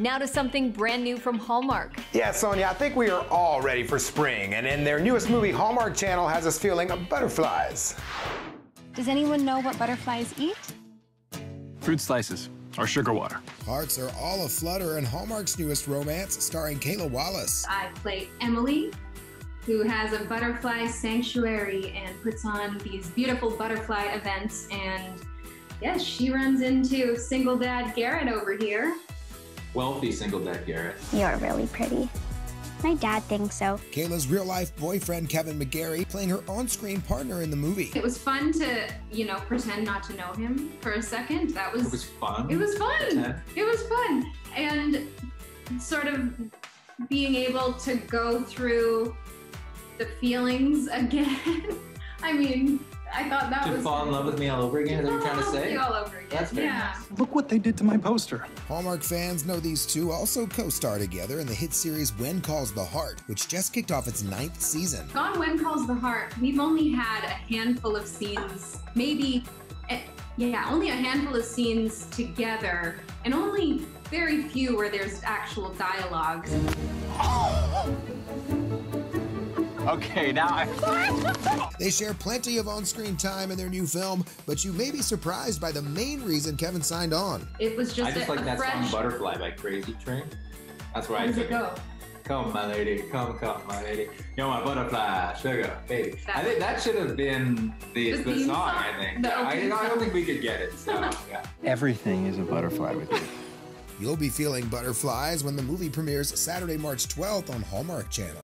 Now to something brand new from Hallmark. Yeah, Sonia, I think we are all ready for spring, and in their newest movie, Hallmark Channel has us feeling butterflies. Does anyone know what butterflies eat? Fruit slices or sugar water. Hearts are all aflutter in Hallmark's newest romance, starring Kayla Wallace. I play Emily, who has a butterfly sanctuary and puts on these beautiful butterfly events. And yes, she runs into single dad Garrett over here. Wealthy single dad Garrett. You're really pretty. My dad thinks so. Kayla's real life boyfriend, Kevin McGarry, playing her on screen partner in the movie. It was fun to, you know, pretend not to know him for a second. That was. It was fun. It was fun. Pretend. It was fun. And sort of being able to go through the feelings again. I mean, I thought that To was. fall in love with me all over again, is that what you're trying to say? All over again. That's very yeah. nice. Look what they did to my poster. Hallmark fans know these two also co star together in the hit series When Calls the Heart, which just kicked off its ninth season. Gone When Calls the Heart, we've only had a handful of scenes, maybe, eh, yeah, only a handful of scenes together, and only very few where there's actual dialogue. Okay, now I. They share plenty of on screen time in their new film, but you may be surprised by the main reason Kevin signed on. It was just, I just a, like a that fresh. song Butterfly by Crazy Train. That's where How I does took it go? Come, my lady, come, come, my lady. You're my butterfly, sugar, baby. That- I think that should have been the, The the, song, song? I think. The Yeah, I, opening I don't think we could get it, so yeah. Everything is a butterfly with you. You'll be feeling butterflies when the movie premieres Saturday, March 12th on Hallmark Channel.